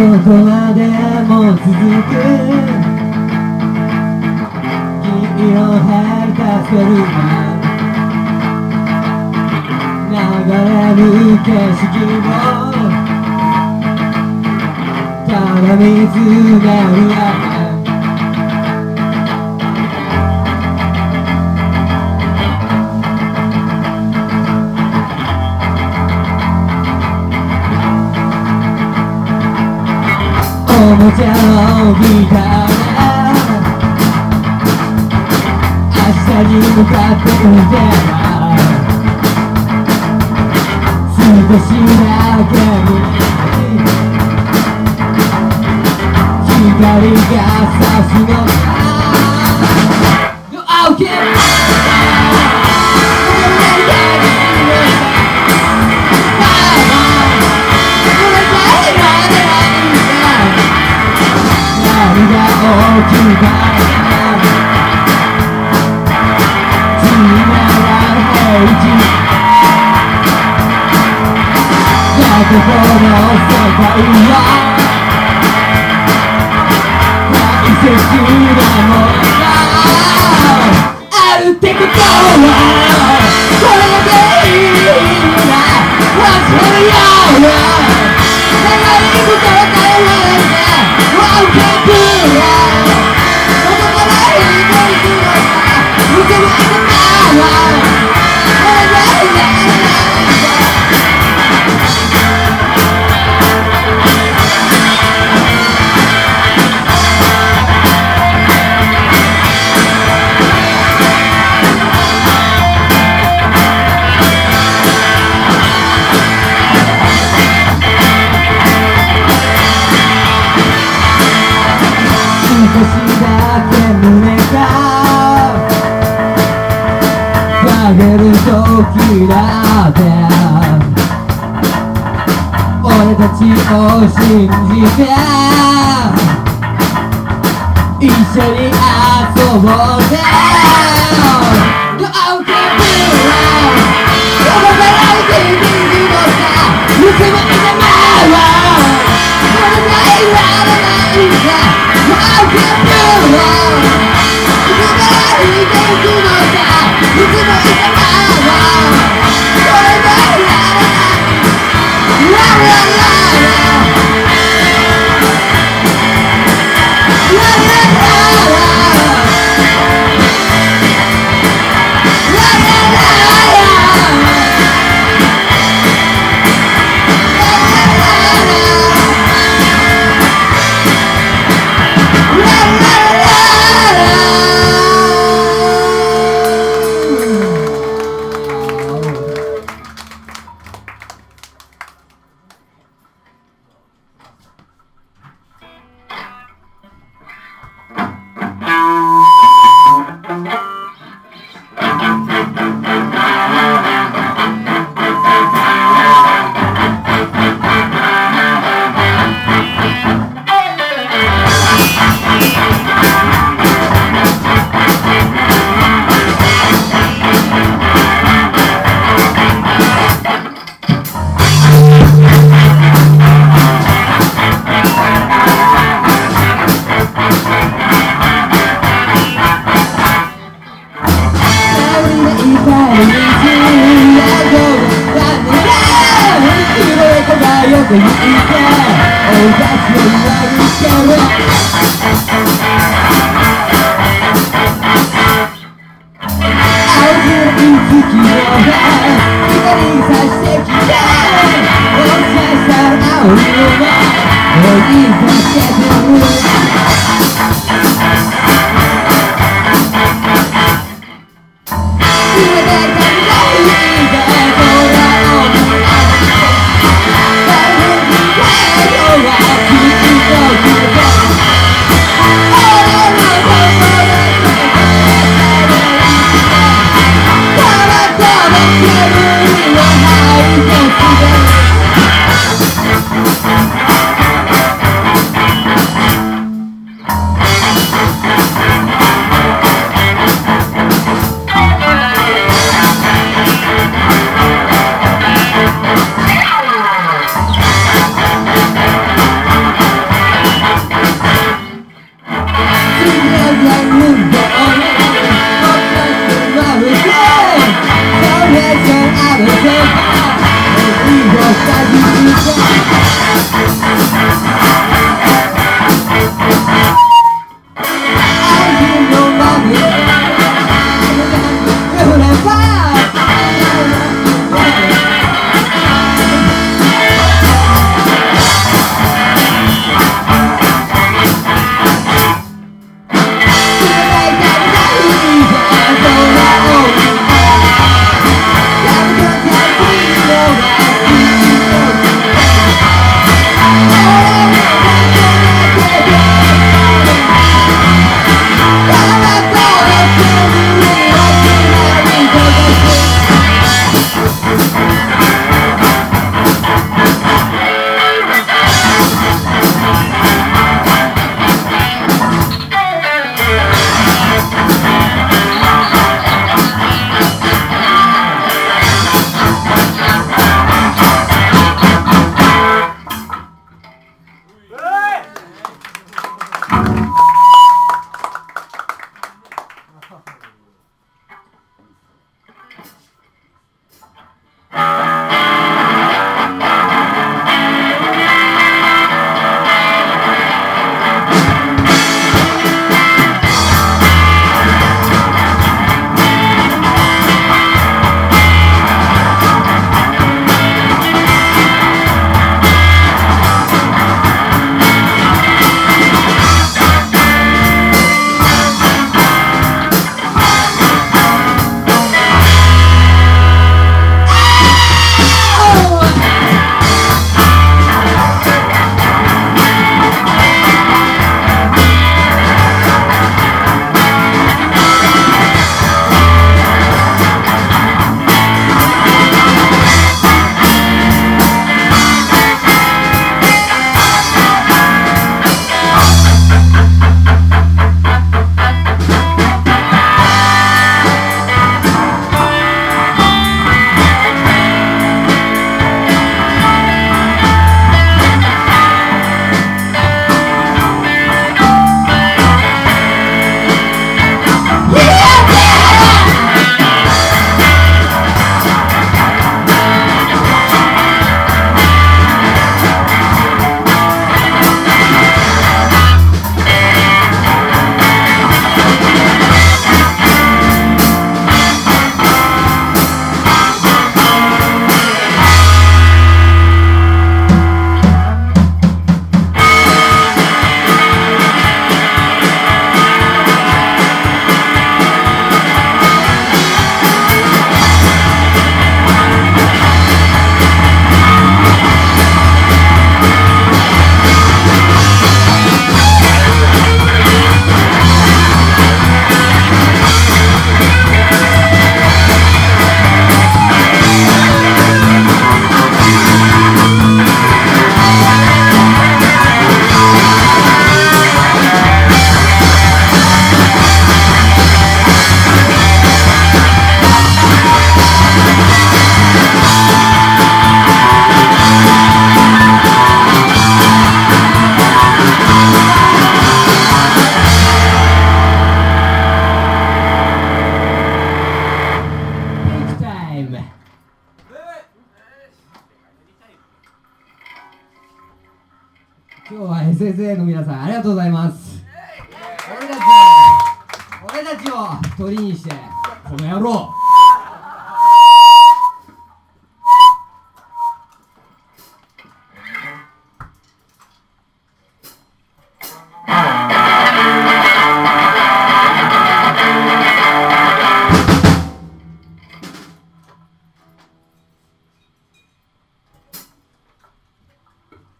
どこまでも続く。君の減ったスペルが流れる景色をただ見つめるだけおもちゃのギター明日に向かってくんで少しだけ光が差すのさ You okay? つながる平地だってこの世界は大切なものがあるってこときだって俺たちを信じて一緒に遊ぼうぜ。Go out and be around このバラエティーにもさいつもいてまわこれじゃいらないんだ Go out and be around このバラエティーにもさいつもいてまわ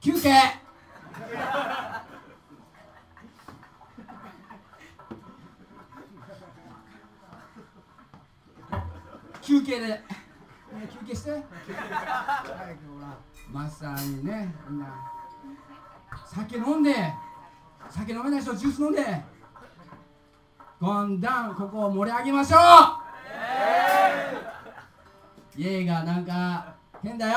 休憩。休憩で、ね、休憩して。早くほらマスターにねみんな。酒飲んで。酒飲めない人ジュース飲んで。ゴンダンここを盛り上げましょう。イエー。イがなんか変だよ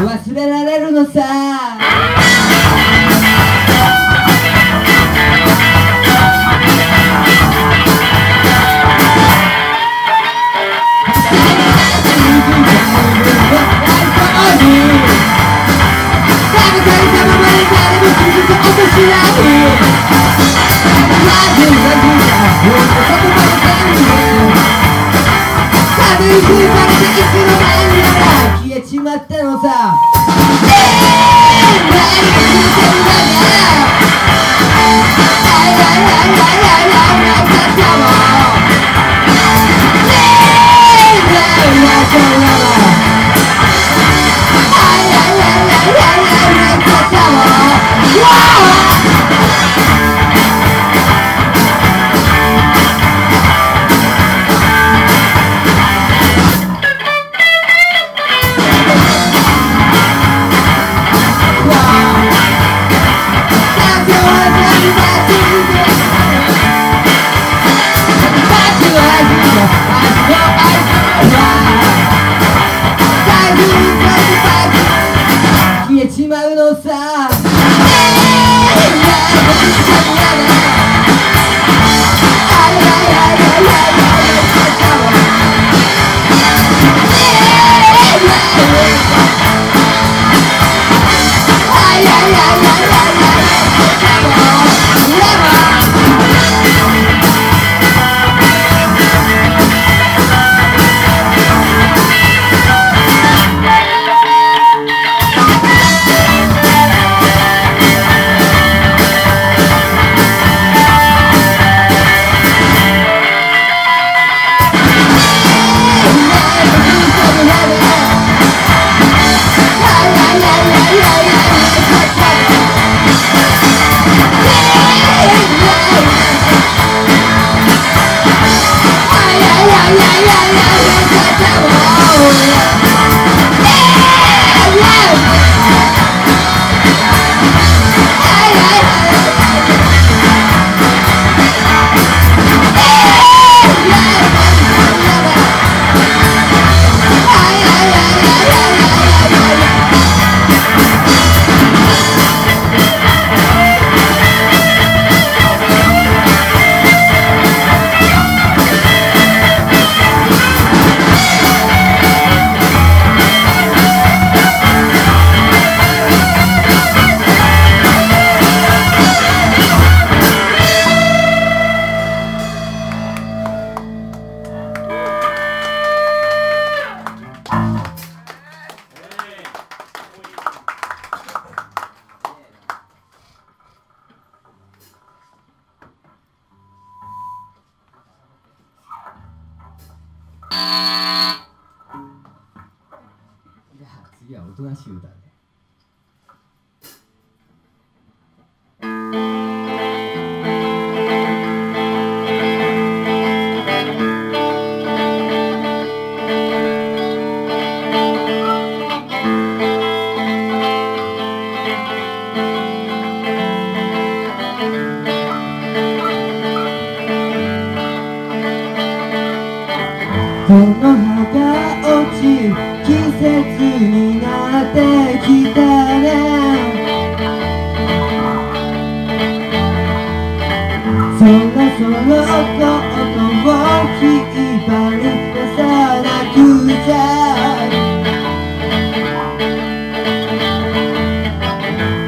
空と音を引っ張る出さなくちゃ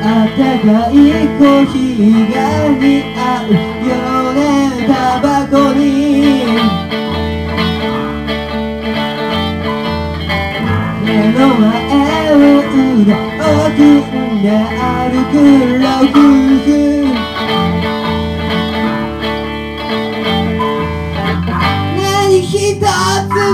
あたかいコーヒーが似合う夜タバコに目の前をうろをんで歩く六ッ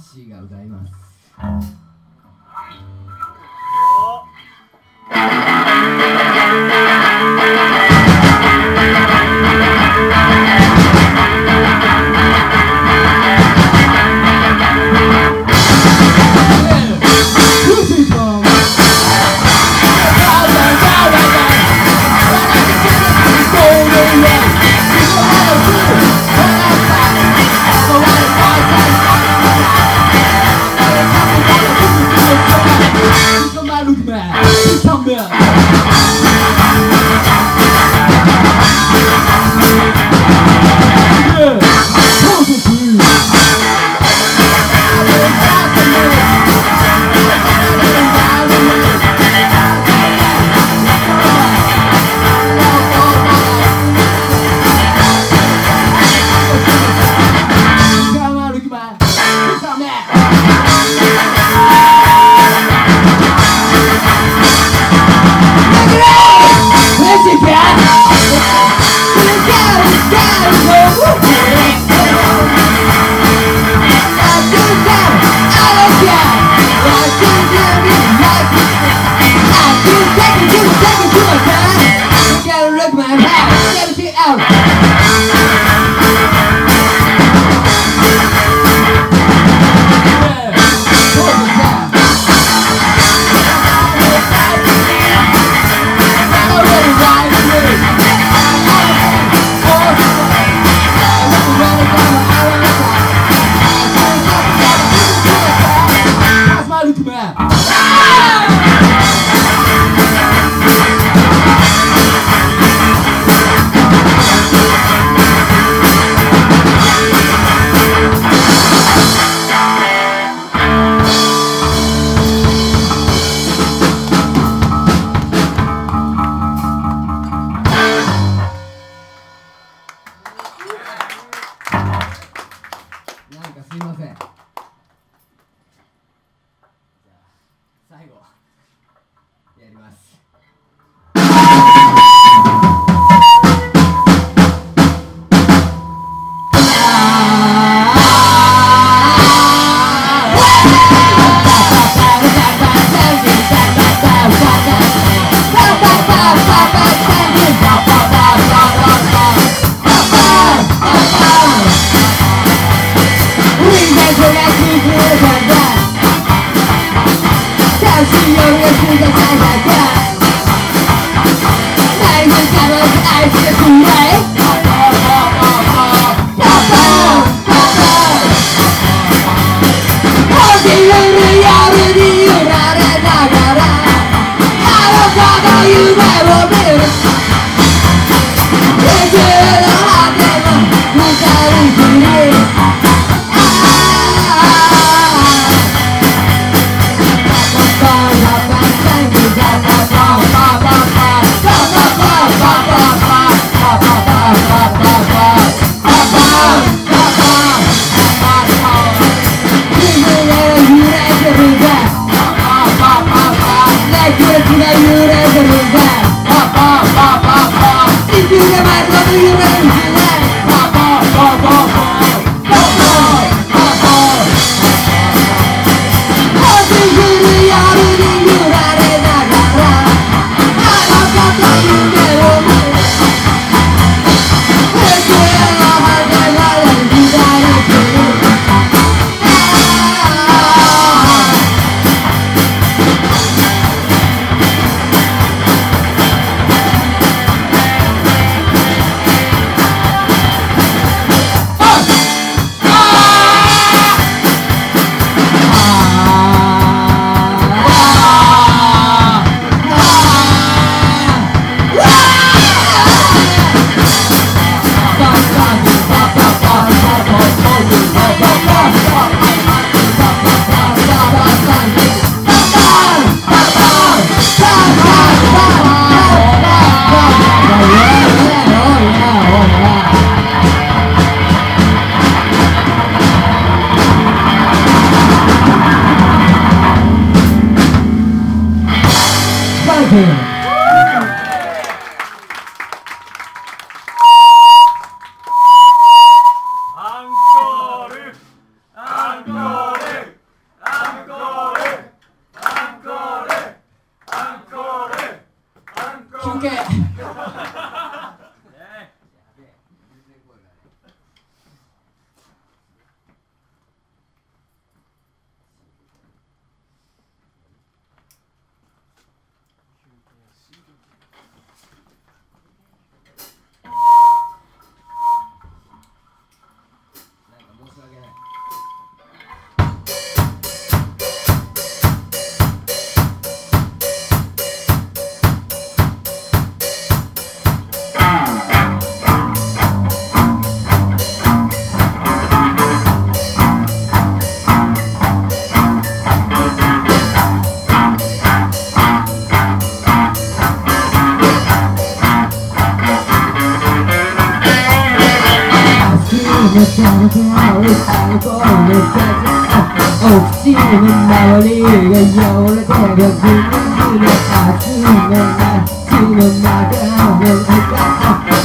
シーが歌います。you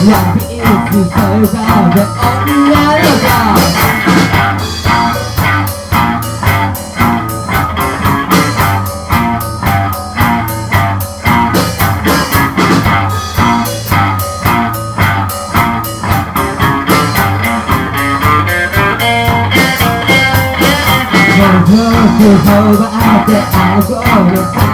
Like the ears to serve out the only other God Hãy subscribe cho kênh Ghiền Mì Gõ Để không bỏ lỡ những video hấp dẫn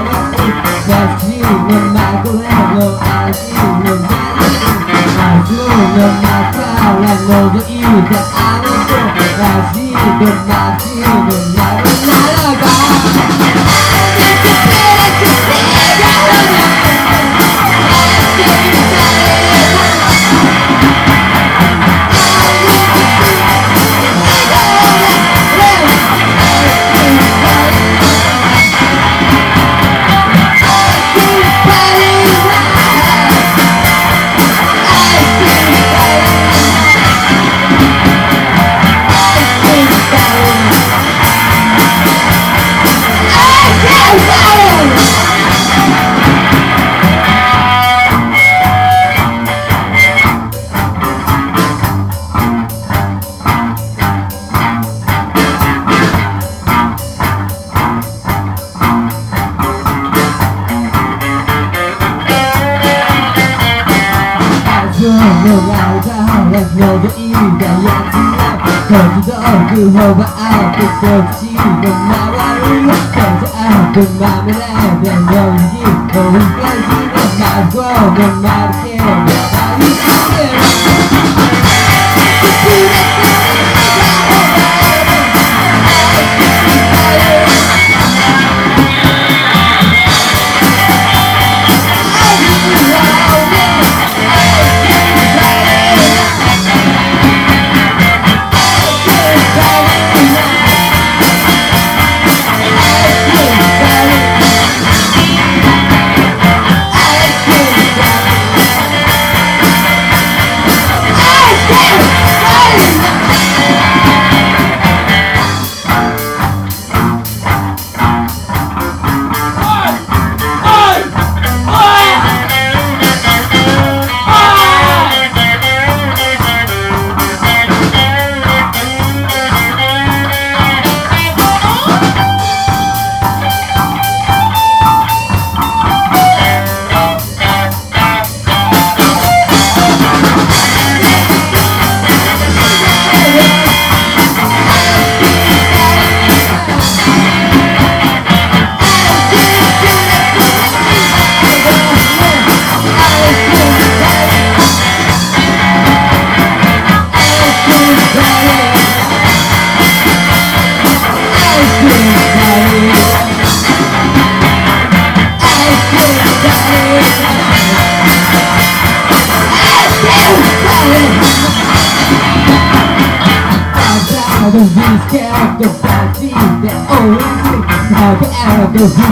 of my forever I see no I flown of my power and know the evil that I was born I see the my you over out the door to you But now I look out the mom and I Then you're you, but we can't see the mouth you